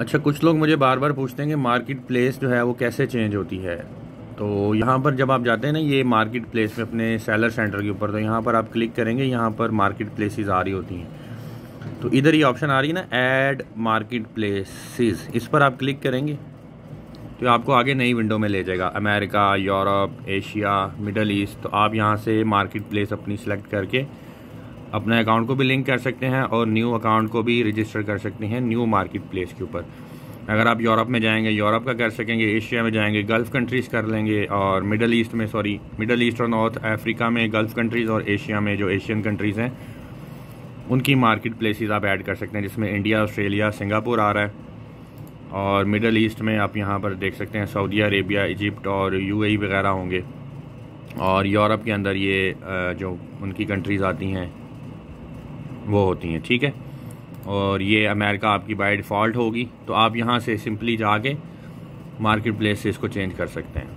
अच्छा कुछ लोग मुझे बार बार पूछते हैं कि मार्केट प्लेस जो है वो कैसे चेंज होती है। तो यहाँ पर जब आप जाते हैं ना, ये मार्केट प्लेस में अपने सेलर सेंटर के ऊपर तो यहाँ पर आप क्लिक करेंगे, यहाँ पर मार्केट प्लेसेस आ रही होती हैं। तो इधर ये ऑप्शन आ रही है ना ऐड मार्केट प्लेसेस इस पर आप क्लिक करेंगे तो आपको आगे नई विंडो में ले जाएगा। America, Europe, Asia, middle east तो आप यहाँ से मार्केट प्लेस अपनी सेलेक्ट करके अपने अकाउंट को भी लिंक कर सकते हैं और न्यू अकाउंट को भी रजिस्टर कर सकते हैं न्यू मार्केट प्लेस के ऊपर। अगर आप यूरोप में जाएँगे, यूरोप का कर सकेंगे, एशिया में जाएँगे गल्फ़ कंट्रीज़ कर लेंगे और मिडल ईस्ट में सॉरी मिडल ईस्ट और नॉर्थ अफ्रीका में गल्फ़ कंट्रीज़ और एशिया में जो एशियन कंट्रीज़ हैं, उनकी मार्केट प्लेसेस आप ऐड कर सकते हैं, जिसमें इंडिया ऑस्ट्रेलिया सिंगापुर आ रहा है और मिडल ईस्ट में आप यहाँ पर देख सकते हैं सऊदी अरेबिया इजिप्ट और यूएई वगैरह होंगे। और यूरोप के अंदर ये जो उनकी कंट्रीज़ आती हैं वो होती हैं, ठीक है? और ये अमेरिका आपकी बाई डिफ़ॉल्ट होगी तो आप यहाँ से सिंपली जाके मार्केट प्लेस से इसको चेंज कर सकते हैं।